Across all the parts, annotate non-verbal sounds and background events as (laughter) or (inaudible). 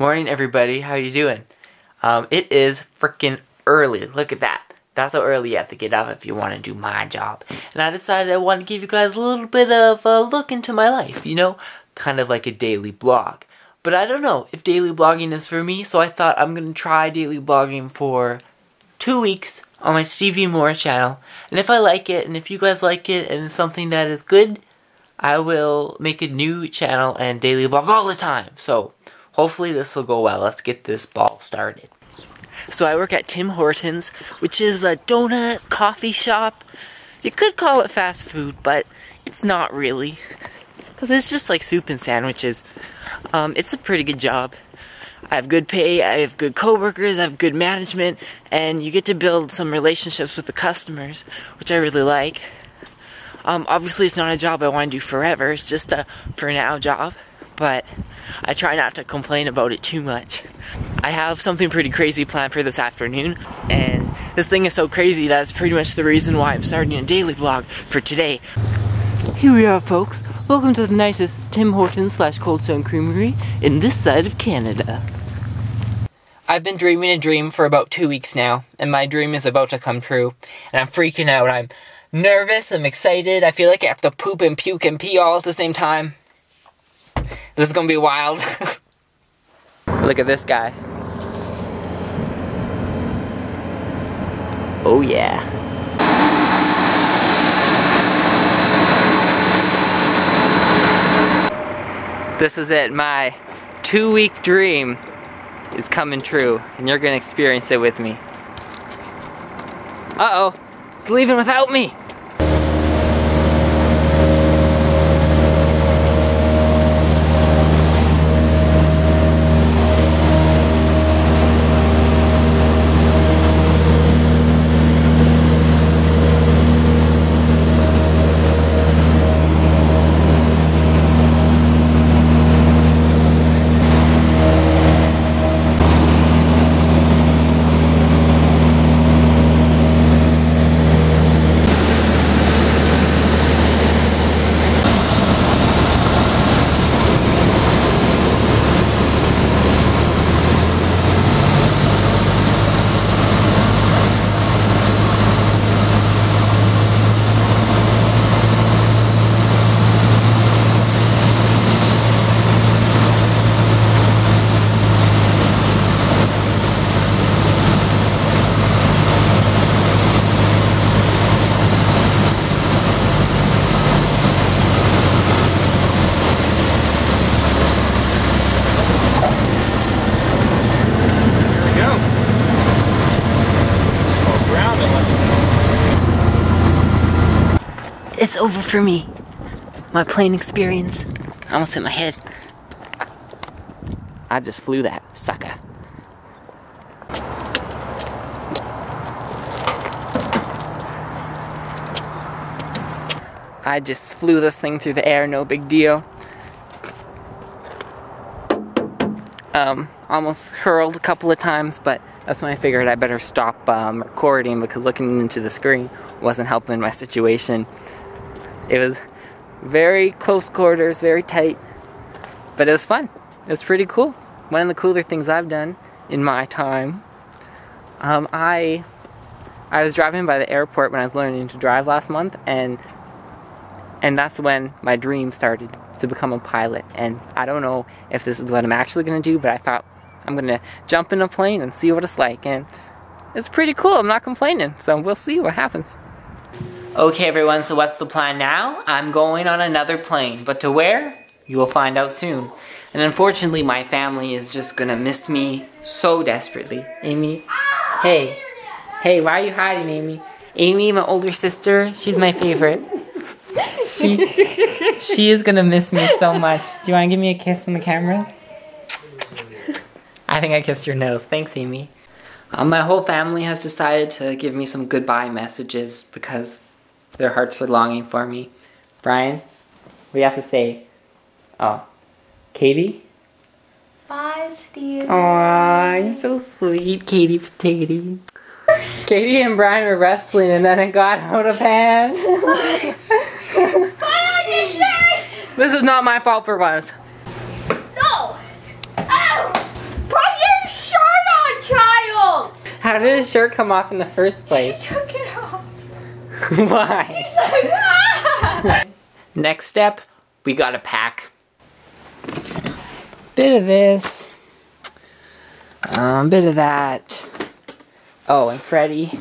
Morning, everybody. How you doing? Um, it is freaking early. Look at that. That's how early you have to get up if you want to do my job. And I decided I want to give you guys a little bit of a look into my life, you know? Kind of like a daily blog. But I don't know if daily blogging is for me, so I thought I'm going to try daily blogging for two weeks on my Stevie Moore channel. And if I like it, and if you guys like it, and it's something that is good, I will make a new channel and daily blog all the time. So Hopefully this will go well. Let's get this ball started. So I work at Tim Hortons, which is a donut coffee shop. You could call it fast food, but it's not really. Because it's just like soup and sandwiches. Um, it's a pretty good job. I have good pay, I have good coworkers, I have good management, and you get to build some relationships with the customers, which I really like. Um, obviously, it's not a job I want to do forever, it's just a for now job but I try not to complain about it too much. I have something pretty crazy planned for this afternoon, and this thing is so crazy that's pretty much the reason why I'm starting a daily vlog for today. Here we are, folks. Welcome to the nicest Tim Hortons slash Cold Stone Creamery in this side of Canada. I've been dreaming a dream for about two weeks now, and my dream is about to come true. And I'm freaking out. I'm nervous, I'm excited, I feel like I have to poop and puke and pee all at the same time. This is gonna be wild. (laughs) Look at this guy. Oh yeah. This is it, my two week dream is coming true and you're gonna experience it with me. Uh-oh, it's leaving without me. It's over for me. My plane experience. I almost hit my head. I just flew that sucker. I just flew this thing through the air, no big deal. Um, almost hurled a couple of times, but that's when I figured I better stop um, recording because looking into the screen wasn't helping my situation. It was very close quarters, very tight, but it was fun. It was pretty cool. One of the cooler things I've done in my time. Um, I I was driving by the airport when I was learning to drive last month, and and that's when my dream started to become a pilot. And I don't know if this is what I'm actually gonna do, but I thought I'm gonna jump in a plane and see what it's like. And it's pretty cool. I'm not complaining. So we'll see what happens. Okay everyone, so what's the plan now? I'm going on another plane, but to where? You will find out soon. And unfortunately, my family is just gonna miss me so desperately. Amy, hey. Hey, why are you hiding, Amy? Amy, my older sister, she's my favorite. she, she is gonna miss me so much. Do you wanna give me a kiss on the camera? I think I kissed your nose. Thanks, Amy. Um, my whole family has decided to give me some goodbye messages because their hearts are longing for me. Brian, we have to say, oh, Katie? Bye, Steve. Aw, you're so sweet, Katie Potato. Katie and Brian were wrestling and then it got out of hand. (laughs) this is not my fault for Buzz. No! Put your shirt on, child! How did his shirt come off in the first place? Took (laughs) it. Why? Like! (laughs) Next step, we gotta pack. Bit of this. Um, bit of that. Oh, and Freddy.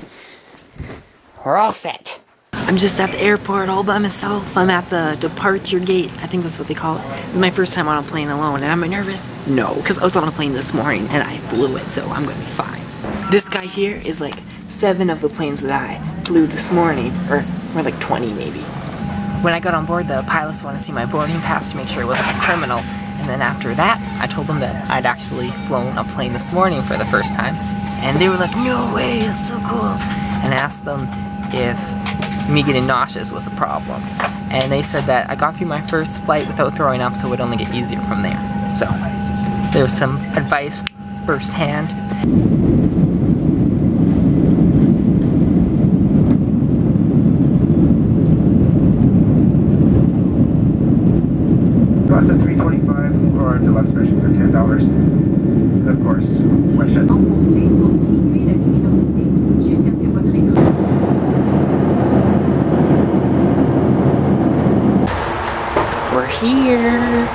We're all set. I'm just at the airport all by myself. I'm at the departure gate. I think that's what they call it. It's my first time on a plane alone. And I'm I nervous? No, because I was on a plane this morning and I flew it, so I'm gonna be fine. This guy here is like seven of the planes that I flew this morning, or, more like 20 maybe. When I got on board, the pilots wanted to see my boarding pass to make sure it wasn't a criminal. And then after that, I told them that I'd actually flown a plane this morning for the first time. And they were like, no way, that's so cool. And I asked them if me getting nauseous was a problem. And they said that I got through my first flight without throwing up, so it would only get easier from there. So, there was some advice firsthand. Bus at 325 or for $10. Of course. We're here.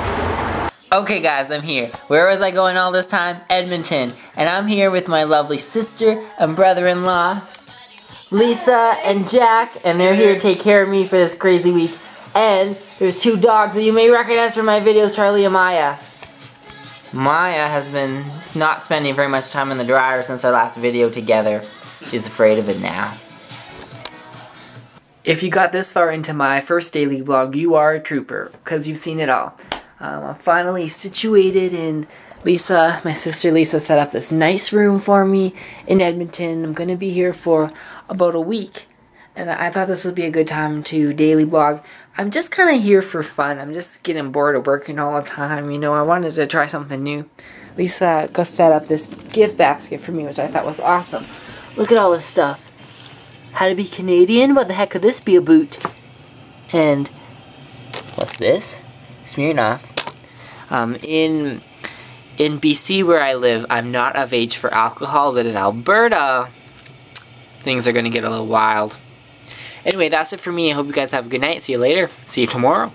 Okay, guys, I'm here. Where was I going all this time? Edmonton. And I'm here with my lovely sister and brother in law, Lisa and Jack. And they're here to take care of me for this crazy week. And there's two dogs that you may recognize from my videos Charlie and Maya. Maya has been not spending very much time in the dryer since our last video together. She's afraid of it now. If you got this far into my first daily vlog, you are a trooper, because you've seen it all. Um, I'm finally situated in Lisa, my sister Lisa set up this nice room for me in Edmonton. I'm going to be here for about a week. And I thought this would be a good time to daily blog. I'm just kind of here for fun. I'm just getting bored of working all the time. You know, I wanted to try something new. Lisa set up this gift basket for me, which I thought was awesome. Look at all this stuff. How to be Canadian? What the heck could this be a boot? And what's this? Smirnoff. Um, in in BC where I live, I'm not of age for alcohol, but in Alberta, things are gonna get a little wild. Anyway, that's it for me. I hope you guys have a good night. See you later. See you tomorrow.